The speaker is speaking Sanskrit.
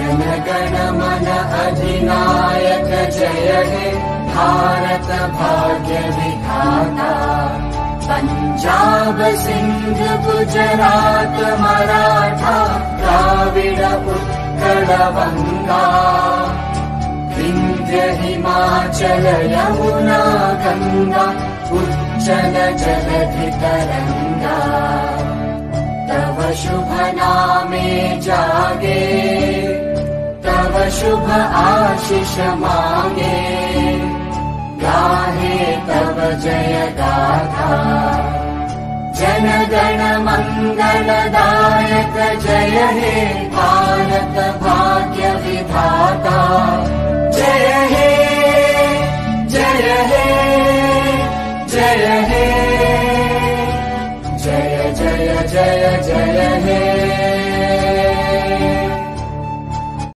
जनगण मन अधिनायक जय हे भारत भाग्य विधाता। पञ्जाब सिन्ध गुजरात मराठा द्राविड उत्कल गङ्गा विन्ध्य हिमाचल यमुना गङ्गा उच्चल जलधि शुभ आशिष माने गाहे तव जय दादा जनगण मङ्गलदायक जय हे भारत भाग्य विधाता। जय हे जय हे जय हे। जय जय जय जय हे।